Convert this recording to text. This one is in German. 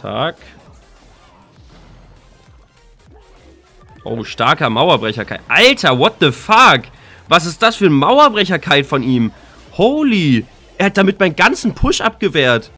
Zack. Oh, starker Mauerbrecherkeit. Alter, what the fuck? Was ist das für ein Mauerbrecherkeit von ihm? Holy. Er hat damit meinen ganzen Push abgewehrt.